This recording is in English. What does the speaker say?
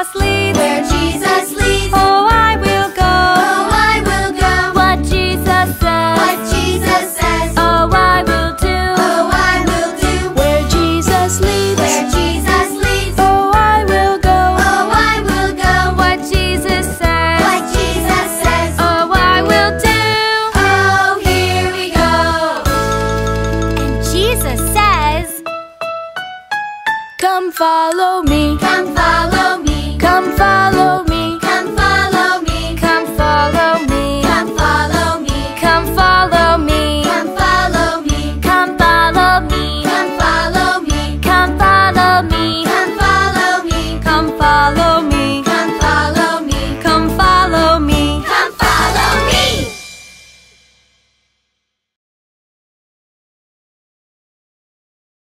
Jesus leads, where Jesus leads, oh I will go, oh I will go. What Jesus says, what Jesus says, oh I will do, oh I will do. Where Jesus leads, where Jesus leads, oh I will go, oh I will go. What Jesus says, what Jesus says, oh I will do. Oh here we go. And Jesus says, Come follow me, come follow.